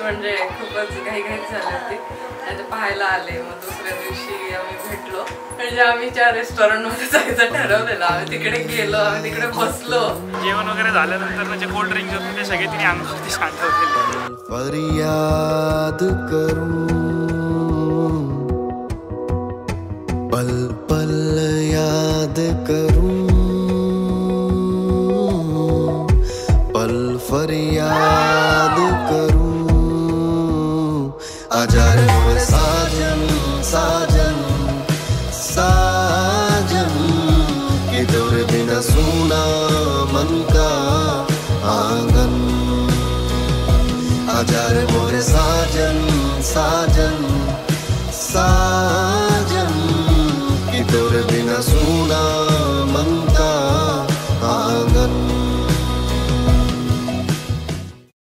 म्हणजे खूपच घाई घाई झाली होती. आणि ते पाहायला आले. मग दुसऱ्या दिवशी आम्ही भेटलो. म्हणजे आम्ही ज्या रेस्टॉरंटमध्ये जायचं ठरवलेलं आम्ही तिकडे गेलो आम्ही तिकडे बसलो. जेवण वगैरे झाल्यानंतर जे कोल्ड ड्रिंक होते ते सगळे तिने अंगावरती सांगवलेले फरियाद करूं पल पल याद करूं. फरियाद करूँ। आजा रे मोरे साजन साजन साजन कि तेरे बिना सुना मन का